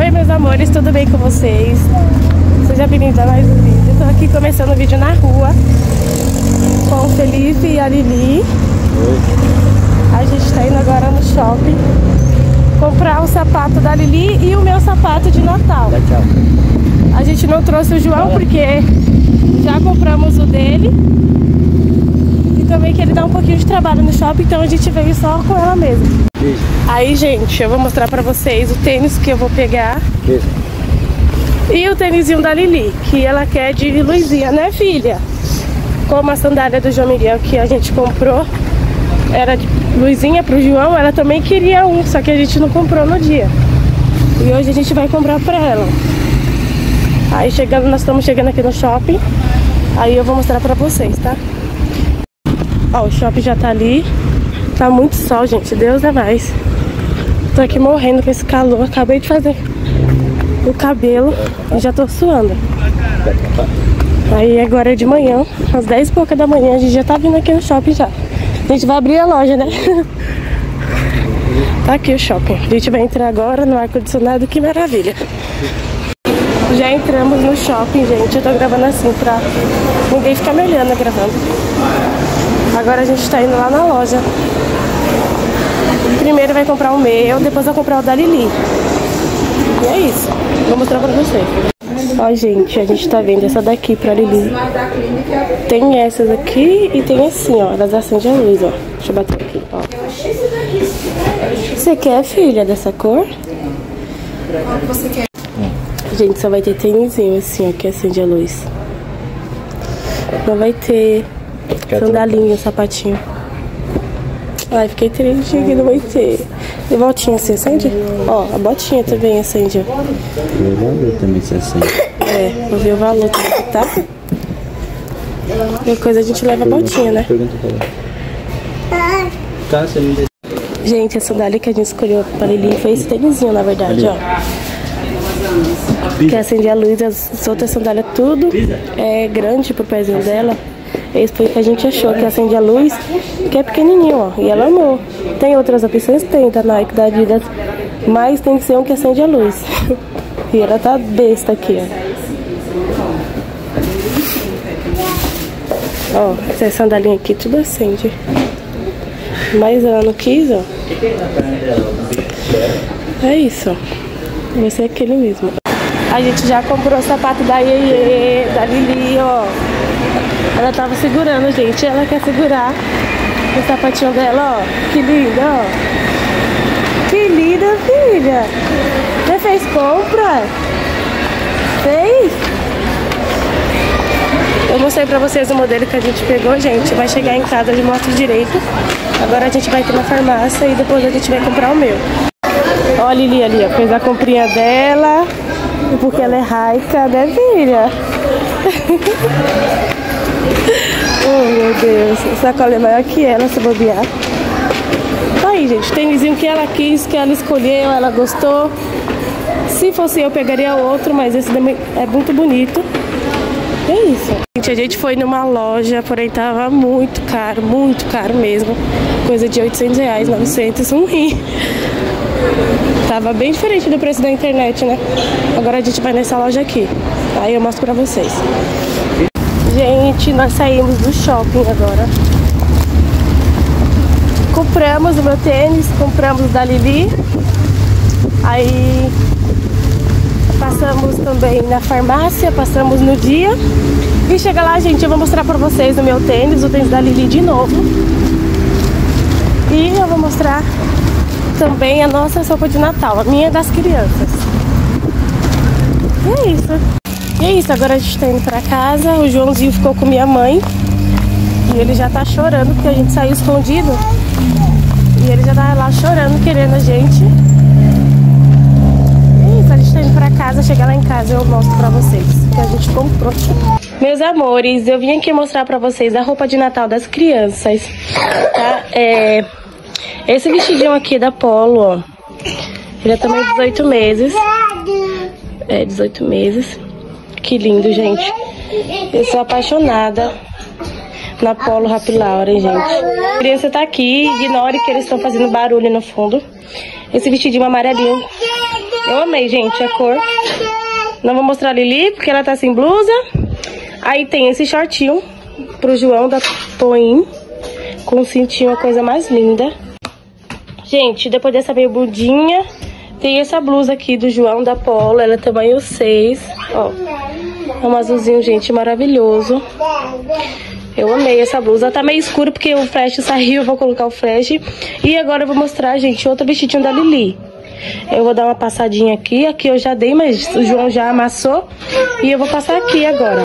Oi meus amores, tudo bem com vocês? Seja bem-vindo a mais um vídeo. Estou aqui começando o vídeo na rua com o Felipe e a Lili. A gente está indo agora no shopping comprar o sapato da Lili e o meu sapato de Natal. A gente não trouxe o João porque já compramos o dele. Também que ele dá um pouquinho de trabalho no shopping, então a gente veio só com ela mesmo. Aí, gente, eu vou mostrar pra vocês o tênis que eu vou pegar. E o tênisinho da Lili, que ela quer de luzinha, né, filha? Como a sandália do João Miguel que a gente comprou era de luzinha pro João, ela também queria um, só que a gente não comprou no dia. E hoje a gente vai comprar pra ela. Aí chegando, nós estamos chegando aqui no shopping. Aí eu vou mostrar pra vocês, tá? Ó, o shopping já tá ali. Tá muito sol, gente. Deus é mais. Tô aqui morrendo com esse calor. Acabei de fazer o cabelo e já tô suando. Aí agora é de manhã, às 10 e pouca da manhã, a gente já tá vindo aqui no shopping já. A gente vai abrir a loja, né? Tá aqui o shopping. A gente vai entrar agora no ar-condicionado, que maravilha. Já entramos no shopping, gente. Eu tô gravando assim pra ninguém ficar me olhando gravando. Agora a gente tá indo lá na loja. Primeiro vai comprar o meu, depois vai comprar o da Lili. E é isso. Vou mostrar pra vocês. Ó, gente, a gente tá vendo essa daqui pra Lili. Tem essas aqui e tem assim, ó. Elas acendem a luz, ó. Deixa eu bater aqui, ó. Você quer, filha, dessa cor? Você quer? Gente, só vai ter tênisinho assim, ó, que acende a luz. Não vai ter sandalinha, sapatinho. Ai, fiquei triste que não vai ter. E botinha assim, acende? Ó, a botinha também acende, valor também se acende. É, vou ver o valor também, tá? Qualquer coisa a gente leva a botinha, né? Gente, a sandália que a gente escolheu pra Lili foi esse tênisinho, na verdade, ó. Que acende a luz, as outras sandálias tudo é grande pro pezinho dela. Esse foi o que a gente achou, que acende a luz, que é pequenininho, ó. E ela amou. Tem outras opções? Tem, da Nike, da Adidas. Mas tem que ser um que acende a luz. E ela tá besta aqui, ó. Ó, essa sandalinha aqui tudo acende. Mas ela não quis, ó. É isso. Vai ser aquele mesmo. A gente já comprou o sapato da Iê, da Lili, ó. Ela tava segurando, gente. Ela quer segurar o sapatinho dela, ó. Que linda, ó. Que linda, filha. Você fez compra? Fez? Eu mostrei pra vocês o modelo que a gente pegou, gente. Vai chegar em casa de mostro direito. Agora a gente vai aqui na farmácia e depois a gente vai comprar o meu. Ó a Lili ali, ó. Fez a comprinha dela. Porque ela é raica, né, filha? oh, meu Deus. A sacola é maior que ela, se bobear. Tá aí, gente. Tênisinho que ela quis, que ela escolheu, ela gostou. Se fosse eu, pegaria outro, mas esse também é muito bonito. É isso. Gente, a gente foi numa loja, porém tava muito caro, muito caro mesmo. Coisa de 800 reais, 900, um rim. Tava bem diferente do preço da internet, né? Agora a gente vai nessa loja aqui. Aí eu mostro pra vocês. Gente, nós saímos do shopping agora. Compramos o meu tênis, compramos da Lili. Aí passamos também na farmácia, passamos no dia. E chega lá, gente, eu vou mostrar pra vocês o meu tênis, o tênis da Lili de novo. E eu vou mostrar também a nossa sopa de Natal, a minha das crianças. E é isso. E é isso, agora a gente tá indo pra casa, o Joãozinho ficou com minha mãe. E ele já tá chorando porque a gente saiu escondido. E ele já tá lá chorando, querendo a gente. É isso, a gente tá indo pra casa, chegar lá em casa eu mostro pra vocês que a gente comprou. Meus amores, eu vim aqui mostrar pra vocês a roupa de Natal das crianças, tá? É... Esse vestidinho aqui da Polo, ó. Ele é também 18 meses. É, 18 meses. Que lindo, gente. Eu sou apaixonada na Polo Happy Lauren, gente. A criança tá aqui, ignore que eles estão fazendo barulho no fundo. Esse vestidinho amarelinho Eu amei, gente, a cor. Não vou mostrar a Lili, porque ela tá sem blusa. Aí tem esse shortinho pro João da Toin. Com cintinho, a coisa mais linda. Gente, depois dessa meio bundinha, tem essa blusa aqui do João da Polo. Ela é tamanho 6, ó. É um azulzinho, gente, maravilhoso. Eu amei essa blusa. Tá meio escuro porque o flash saiu, eu vou colocar o flash. E agora eu vou mostrar, gente, outro vestidinho da Lili. Eu vou dar uma passadinha aqui. Aqui eu já dei, mas o João já amassou. E eu vou passar aqui agora.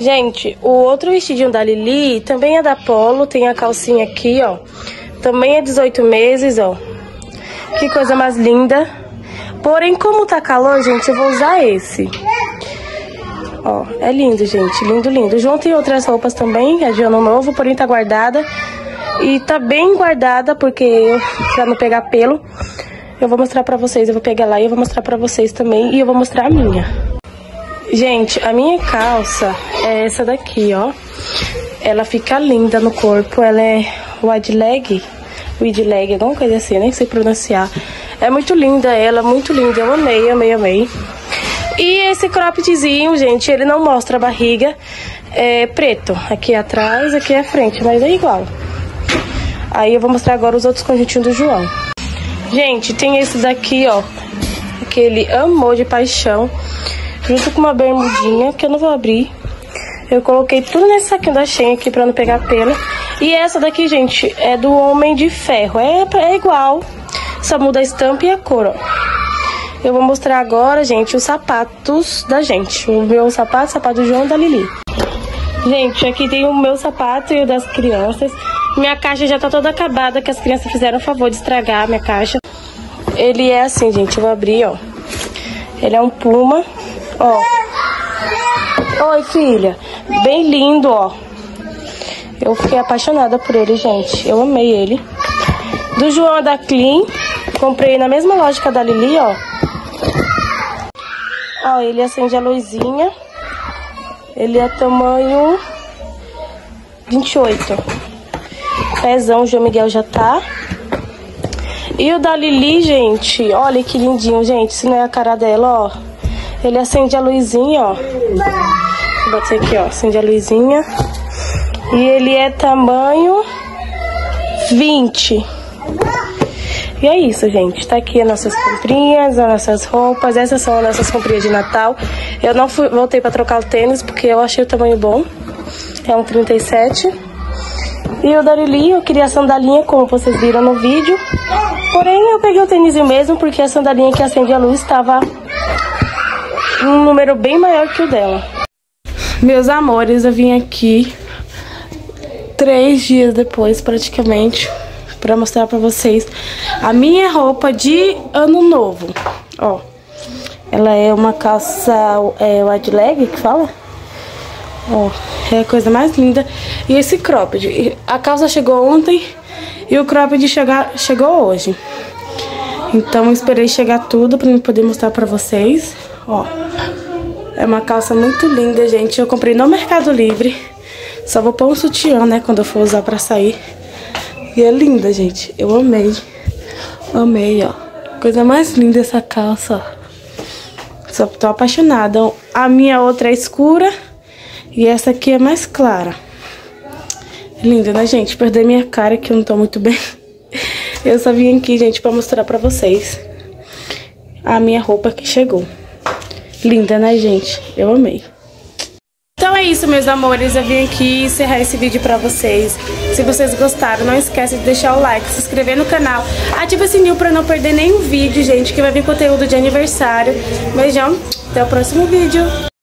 Gente, o outro vestidinho da Lili também é da Polo. Tem a calcinha aqui, ó. Também é 18 meses, ó. Que coisa mais linda. Porém, como tá calor, gente, eu vou usar esse. Ó, é lindo, gente. Lindo, lindo. O João tem outras roupas também, é de ano novo, porém tá guardada. E tá bem guardada, porque pra não pegar pelo. Eu vou mostrar pra vocês, eu vou pegar lá e eu vou mostrar pra vocês também. E eu vou mostrar a minha. Gente, a minha calça é essa daqui, ó. Ela fica linda no corpo, ela é wide leg, wide leg, alguma coisa assim, nem sei pronunciar. É muito linda ela, muito linda, eu amei, amei, amei. E esse croppedzinho, gente, ele não mostra a barriga, é preto. Aqui atrás, aqui à frente, mas é igual. Aí eu vou mostrar agora os outros conjuntinhos do João. Gente, tem esse daqui, ó, que ele amou de paixão, junto com uma bermudinha, que eu não vou abrir. Eu coloquei tudo nesse saquinho da Shein aqui pra não pegar pelo. E essa daqui, gente, é do Homem de Ferro. É, é igual, só muda a estampa e a cor, ó. Eu vou mostrar agora, gente, os sapatos da gente. O meu sapato, o sapato do João e da Lili. Gente, aqui tem o meu sapato e o das crianças. Minha caixa já tá toda acabada, que as crianças fizeram o favor de estragar a minha caixa. Ele é assim, gente, eu vou abrir, ó. Ele é um puma, ó. Oi, filha. Bem lindo, ó. Eu fiquei apaixonada por ele, gente. Eu amei ele. Do João da Clean. Comprei na mesma lógica da Lili, ó. Ó, ele acende a luzinha. Ele é tamanho 28. Pezão, o João Miguel já tá. E o da Lili, gente, olha que lindinho, gente. Se não é a cara dela, ó. Ele acende a luzinha, ó. Vou bater aqui, ó. Acende a luzinha. E ele é tamanho 20. E é isso, gente. Tá aqui as nossas comprinhas, as nossas roupas. Essas são as nossas comprinhas de Natal. Eu não fui, voltei pra trocar o tênis porque eu achei o tamanho bom. É um 37. E o da Lili, eu queria a sandalinha, como vocês viram no vídeo. Porém, eu peguei o tênis mesmo porque a sandalinha que acende a luz estava um número bem maior que o dela. Meus amores, eu vim aqui três dias depois, praticamente, para mostrar para vocês a minha roupa de ano novo. Ó, ela é uma calça é, wide leg que fala? Ó, é a coisa mais linda. E esse cropped, a calça chegou ontem e o cropped chegar, chegou hoje. Então esperei chegar tudo para poder mostrar para vocês. Ó, é uma calça muito linda, gente. Eu comprei no Mercado Livre. Só vou pôr um sutiã, né, quando eu for usar pra sair. E é linda, gente. Eu amei. Amei, ó. Coisa mais linda essa calça, ó. Só tô apaixonada. A minha outra é escura e essa aqui é mais clara. Linda, né, gente? Perder minha cara que eu não tô muito bem. Eu só vim aqui, gente, pra mostrar pra vocês a minha roupa que chegou. Linda, né, gente? Eu amei. Isso, meus amores. Eu vim aqui encerrar esse vídeo pra vocês. Se vocês gostaram, não esquece de deixar o like, se inscrever no canal. Ativa o sininho pra não perder nenhum vídeo, gente, que vai vir conteúdo de aniversário. Beijão, até o próximo vídeo.